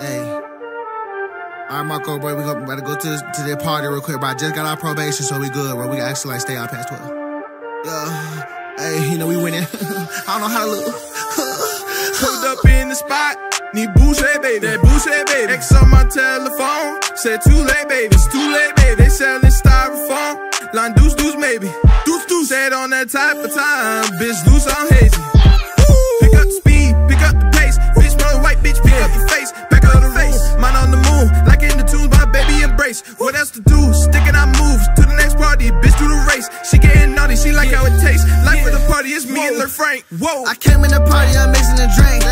All right, Marco, bro, we go, about to go to, to the party real quick, bro. I just got our probation, so we good, bro. We can actually like stay out past 12. Yeah. Hey, you know, we winning. I don't know how to look. Pulled up in the spot. Need Boucher, baby. That Boucher, baby. X on my telephone. Said too late, baby. It's too late, baby. They selling styrofoam. Line deuce, deuce, maybe. Deuce, deuce. Said on that type of time. Bitch, loose, I'm hazy. She like how it tastes. Life of the party, it's me and Lil Frank. Whoa. I came in the party, I'm mixing the drink.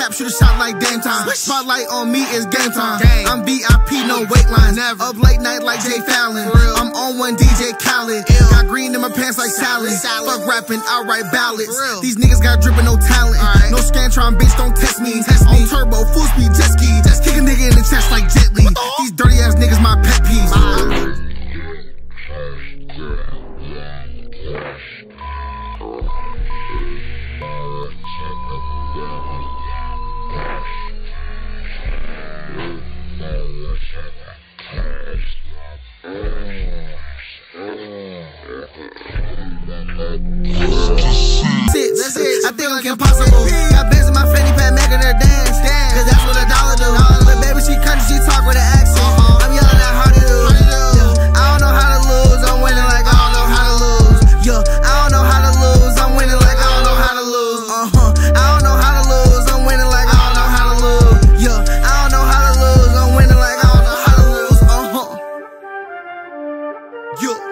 Brian. No cap, shoot a shot like Dame time. Spotlight on me is game time. I'm VIP, no wait line. Up late night like Jay Fallon. I'm on one DJ Khaled. Got green in my pants like salad. Fuck rapping, I write ballads. These niggas got dripping, no talent. No Scantron, bitch, don't test me. Test me. On turbo, full speed, jet ski. Just kick a nigga in the chest like Jet Li. That's it. I think I'm impossible. Got Benz in my fanny pack making her dance. Cause that's what a dollar do. But baby, she country, she talk with an Yo.